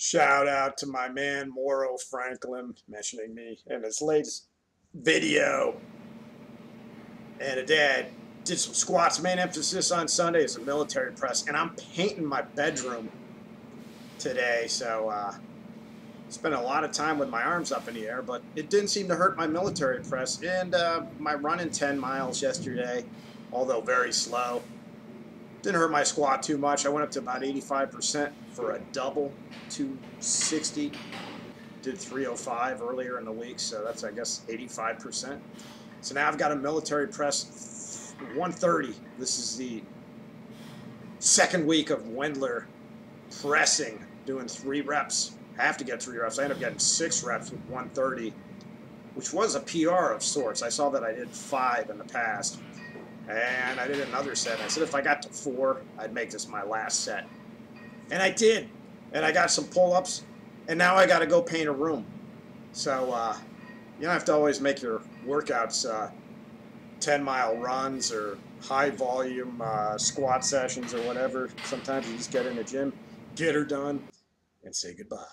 Shout out to my man Mauro Franklim mentioning me in his latest video. And a dad did some squats. Main emphasis on Sunday is a military press. And I'm painting my bedroom today. So, uh, spent a lot of time with my arms up in the air, but it didn't seem to hurt my military press. And uh, my running 10 miles yesterday, although very slow, didn't hurt my squat too much. I went up to about 85% for a double, 260. Did 305 earlier in the week, so that's, I guess, 85%. So now I've got a military press 130. This is the second week of Wendler pressing, doing three reps. I have to get three reps. I end up getting six reps with 130, which was a PR of sorts. I saw that I did five in the past. And I did another set. I said if I got to four, I'd make this my last set. And I did. And I got some pull ups. And now I got to go paint a room. So uh, you don't have to always make your workouts uh, 10 mile runs or high volume uh, squat sessions or whatever. Sometimes you just get in the gym, get her done, and say goodbye.